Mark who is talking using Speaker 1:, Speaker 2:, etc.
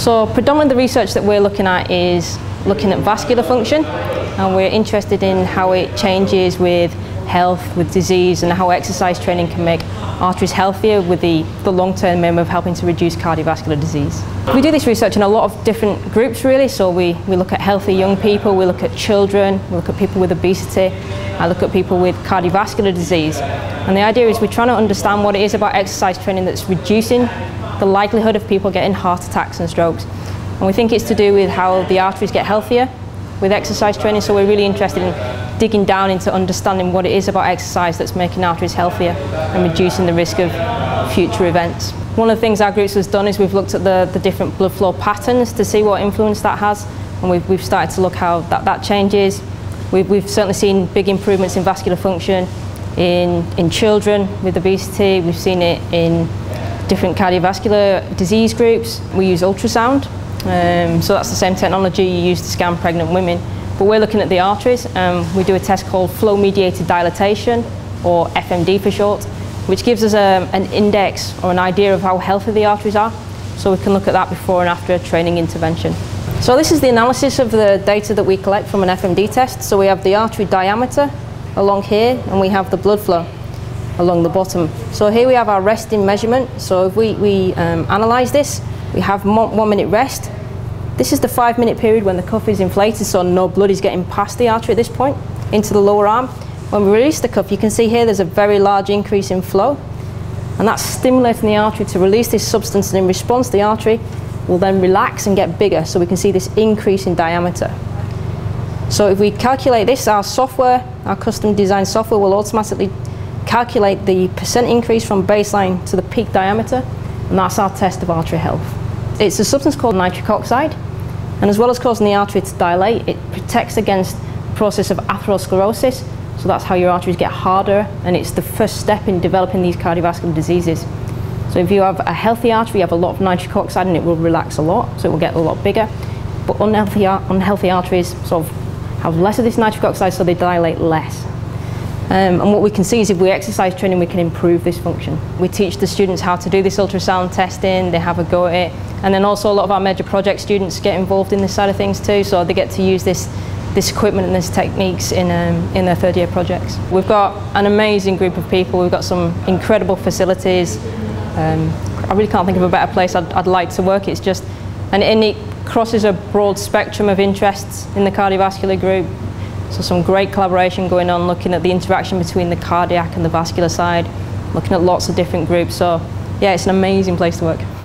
Speaker 1: So predominantly the research that we're looking at is looking at vascular function and we're interested in how it changes with health, with disease and how exercise training can make arteries healthier with the, the long-term aim of helping to reduce cardiovascular disease. We do this research in a lot of different groups really, so we, we look at healthy young people, we look at children, we look at people with obesity, I look at people with cardiovascular disease. And the idea is we're trying to understand what it is about exercise training that's reducing the likelihood of people getting heart attacks and strokes. And we think it's to do with how the arteries get healthier with exercise training, so we're really interested in digging down into understanding what it is about exercise that's making arteries healthier and reducing the risk of future events. One of the things our groups has done is we've looked at the, the different blood flow patterns to see what influence that has and we've, we've started to look how that, that changes. We've, we've certainly seen big improvements in vascular function in, in children with obesity. We've seen it in different cardiovascular disease groups. We use ultrasound, um, so that's the same technology you use to scan pregnant women but we're looking at the arteries. Um, we do a test called flow mediated dilatation, or FMD for short, which gives us a, um, an index or an idea of how healthy the arteries are. So we can look at that before and after a training intervention. So this is the analysis of the data that we collect from an FMD test. So we have the artery diameter along here, and we have the blood flow along the bottom. So here we have our resting measurement. So if we, we um, analyze this, we have one minute rest, this is the five minute period when the cuff is inflated so no blood is getting past the artery at this point into the lower arm. When we release the cuff, you can see here there's a very large increase in flow and that's stimulating the artery to release this substance and in response the artery will then relax and get bigger so we can see this increase in diameter. So if we calculate this, our software, our custom designed software will automatically calculate the percent increase from baseline to the peak diameter and that's our test of artery health. It's a substance called nitric oxide and as well as causing the artery to dilate, it protects against the process of atherosclerosis. So that's how your arteries get harder, and it's the first step in developing these cardiovascular diseases. So if you have a healthy artery, you have a lot of nitric oxide and it will relax a lot, so it will get a lot bigger. But unhealthy, unhealthy arteries sort of have less of this nitric oxide, so they dilate less. Um, and what we can see is if we exercise training, we can improve this function. We teach the students how to do this ultrasound testing, they have a go at it, and then also a lot of our major project students get involved in this side of things too, so they get to use this this equipment and these techniques in, um, in their third year projects. We've got an amazing group of people, we've got some incredible facilities. Um, I really can't think of a better place I'd, I'd like to work. It's just, and, and it crosses a broad spectrum of interests in the cardiovascular group. So some great collaboration going on, looking at the interaction between the cardiac and the vascular side, looking at lots of different groups. So yeah, it's an amazing place to work.